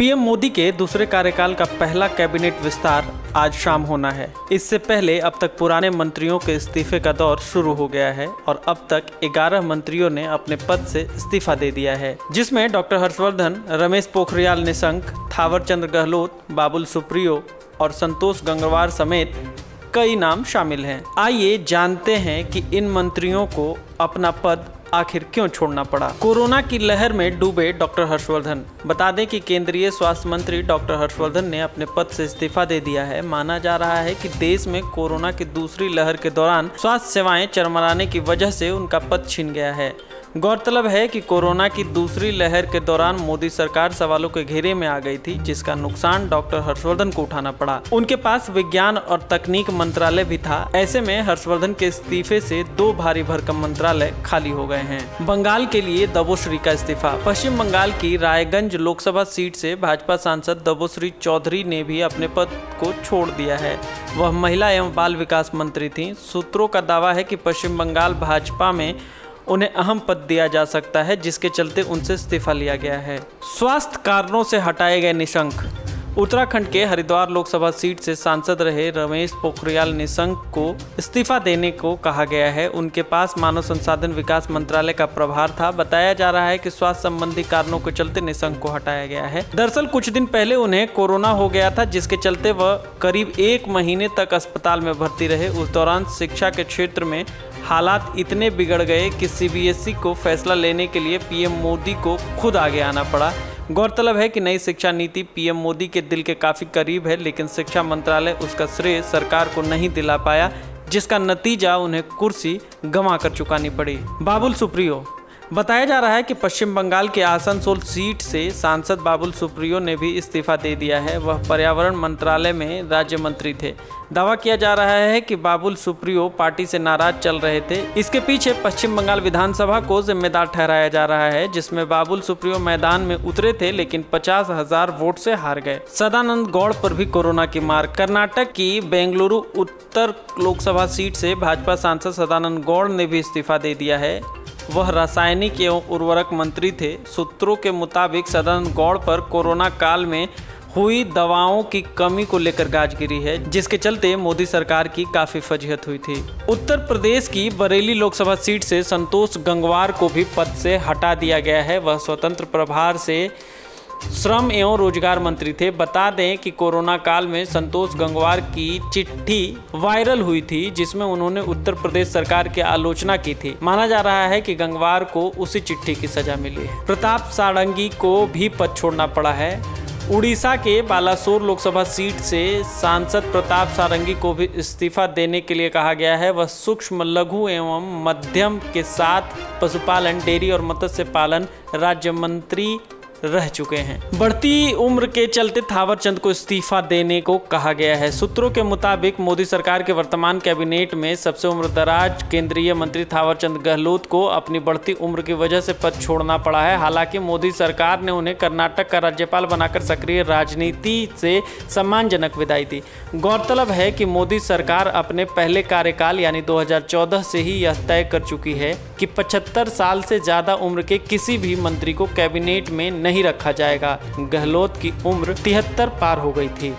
PM Modi के दूसरे कार्यकाल का पहला कैबिनेट विस्तार आज शाम होना है। इससे पहले अब तक पुराने मंत्रियों के इस्तीफे का दौर शुरू हो गया है और अब तक 11 मंत्रियों ने अपने पद से इस्तीफा दे दिया है, जिसमें डॉक्टर हर्षवर्धन, रमेश पोखरियाल निशंक थावर चंद्र गहलोत, बाबुल सुप्रियो और संतोष गंगवार समेत कई नाम शामिल हैं। आइए जानते हैं कि इन मंत्रियों को अपना पद आखिर क्यों छोड़ना पड़ा? कोरोना की लहर में डूबे डॉक्टर हर्षवर्धन। बता दें कि केंद्रीय स्वास्थ्य मंत्री डॉक्टर हर्षवर्धन ने अपने पद से इस्तीफा दे दिया है। माना जा रहा है कि देश में कोरोना की दूसरी लहर के दौरान स्वास्थ्य सेवाएँ चरमराने की वजह से उनका पद छिन गया है। गौरतलब है कि कोरोना की दूसरी लहर के दौरान मोदी सरकार सवालों के घेरे में आ गई थी, जिसका नुकसान डॉक्टर हर्षवर्धन को उठाना पड़ा। उनके पास विज्ञान और तकनीक मंत्रालय भी था। ऐसे में हर्षवर्धन के इस्तीफे से दो भारी भरकम मंत्रालय खाली हो गए हैं। बंगाल के लिए दबोश्री का इस्तीफा। पश्चिम बंगाल की रायगंज लोकसभा सीट से भाजपा सांसद दबोश्री चौधरी ने भी अपने पद को छोड़ दिया है। वह महिला एवं बाल विकास मंत्री थी। सूत्रों का दावा है कि पश्चिम बंगाल भाजपा में उन्हें अहम पद दिया जा सकता है, जिसके चलते उनसे इस्तीफा लिया गया है। स्वास्थ्य कारणों से हटाए गए निशंक। उत्तराखंड के हरिद्वार लोकसभा सीट से सांसद रहे रमेश पोखरियाल निशंक को इस्तीफा देने को कहा गया है। उनके पास मानव संसाधन विकास मंत्रालय का प्रभार था। बताया जा रहा है कि स्वास्थ्य संबंधी कारणों के चलते निशंक को हटाया गया है। दरअसल, कुछ दिन पहले उन्हें कोरोना हो गया था, जिसके चलते वह करीब एक महीने तक अस्पताल में भर्ती रहे। उस दौरान शिक्षा के क्षेत्र में हालात इतने बिगड़ गए कि सीबीएसई को फैसला लेने के लिए पीएम मोदी को खुद आगे आना पड़ा। गौरतलब है कि नई शिक्षा नीति पीएम मोदी के दिल के काफ़ी करीब है, लेकिन शिक्षा मंत्रालय उसका श्रेय सरकार को नहीं दिला पाया, जिसका नतीजा उन्हें कुर्सी गंवा कर चुकानी पड़ी। बाबुल सुप्रियो। बताया जा रहा है कि पश्चिम बंगाल के आसनसोल सीट से सांसद बाबुल सुप्रियो ने भी इस्तीफा दे दिया है। वह पर्यावरण मंत्रालय में राज्य मंत्री थे। दावा किया जा रहा है कि बाबुल सुप्रियो पार्टी से नाराज़ चल रहे थे। इसके पीछे पश्चिम बंगाल विधानसभा को जिम्मेदार ठहराया जा रहा है, जिसमें बाबुल सुप्रियो मैदान में उतरे थे, लेकिन पचास हज़ार वोट से हार गए। सदानंद गौड़ पर भी कोरोना की मार। कर्नाटक की बेंगलुरु उत्तर लोकसभा सीट से भाजपा सांसद सदानंद गौड़ ने भी इस्तीफा दे दिया है। वह रासायनिक एवं उर्वरक मंत्री थे। सूत्रों के मुताबिक सदन गौड़ पर कोरोना काल में हुई दवाओं की कमी को लेकर गाज गिरी है, जिसके चलते मोदी सरकार की काफ़ी फजीहत हुई थी। उत्तर प्रदेश की बरेली लोकसभा सीट से संतोष गंगवार को भी पद से हटा दिया गया है। वह स्वतंत्र प्रभार से श्रम एवं रोज़गार मंत्री थे। बता दें कि कोरोना काल में संतोष गंगवार की चिट्ठी वायरल हुई थी, जिसमें उन्होंने उत्तर प्रदेश सरकार की आलोचना की थी। माना जा रहा है कि गंगवार को उसी चिट्ठी की सजा मिली है। प्रताप सारंगी को भी पद छोड़ना पड़ा है। उड़ीसा के बालासोर लोकसभा सीट से सांसद प्रताप सारंगी को भी इस्तीफा देने के लिए कहा गया है। वह सूक्ष्म लघु एवं मध्यम के साथ पशुपालन, डेयरी और मत्स्य पालन राज्य मंत्री रह चुके हैं। बढ़ती उम्र के चलते थावर चंद को इस्तीफा देने को कहा गया है। सूत्रों के मुताबिक, मोदी सरकार के वर्तमान कैबिनेट में सबसे उम्रदराज केंद्रीय मंत्री थावर चंद गहलोत को अपनी बढ़ती उम्र की वजह से पद छोड़ना पड़ा है। हालाँकि, मोदी सरकार ने उन्हें कर्नाटक का राज्यपाल बनाकर सक्रिय राजनीति से सम्मानजनक विदाई दी। गौरतलब है कि मोदी सरकार अपने पहले कार्यकाल, यानी 2014 से ही यह तय कर चुकी है कि 75 साल से ज़्यादा उम्र के किसी भी मंत्री को कैबिनेट में नहीं नहीं रखा जाएगा। गहलोत की उम्र तिहत्तर पार हो गई थी।